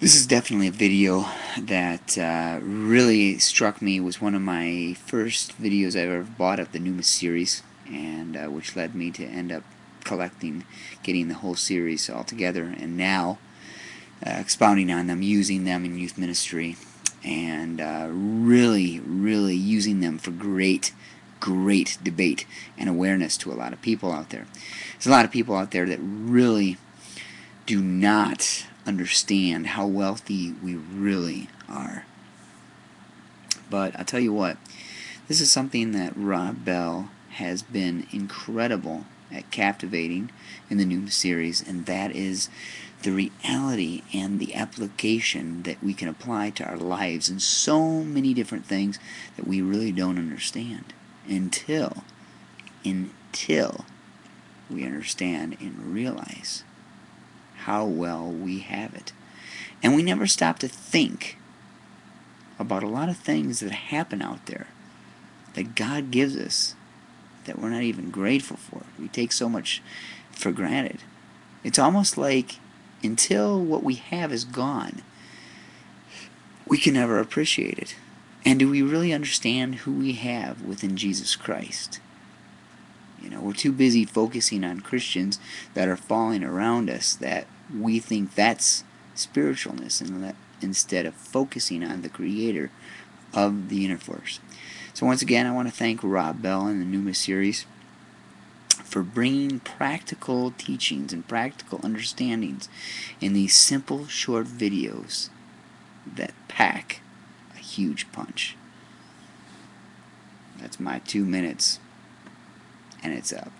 This is definitely a video that uh, really struck me. It was one of my first videos I ever bought of the Nooma series, and uh, which led me to end up collecting, getting the whole series all together, and now uh, expounding on them, using them in youth ministry, and uh, really, really using them for great, great debate and awareness to a lot of people out there. There's a lot of people out there that really do not understand how wealthy we really are. But I'll tell you what, this is something that Rob Bell has been incredible at captivating in the new series, and that is the reality and the application that we can apply to our lives in so many different things that we really don't understand until until we understand and realize how well we have it. And we never stop to think about a lot of things that happen out there that God gives us that we're not even grateful for. We take so much for granted. It's almost like until what we have is gone, we can never appreciate it. And do we really understand who we have within Jesus Christ? You know, we're too busy focusing on Christians that are falling around us that we think that's spiritualness and that instead of focusing on the creator of the universe. So once again, I want to thank Rob Bell and the Nooma series for bringing practical teachings and practical understandings in these simple short videos that pack a huge punch. That's my two minutes, and it's up.